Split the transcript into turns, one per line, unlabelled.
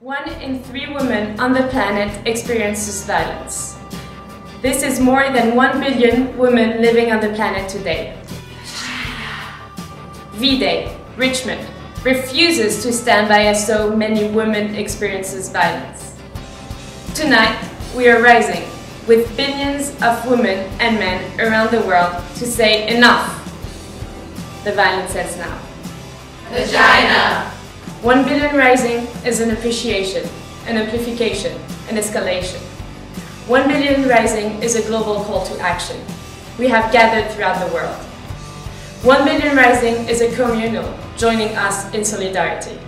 One in three women on the planet experiences violence. This is more than 1 billion women living on the planet today. V-Day, Richmond, refuses to stand by as so many women experiences violence. Tonight, we are rising with billions of women and men around the world to say enough. The violence ends now. One billion rising is an appreciation, an amplification, an escalation. One billion rising is a global call to action. We have gathered throughout the world. One billion rising is a communal, joining us in solidarity.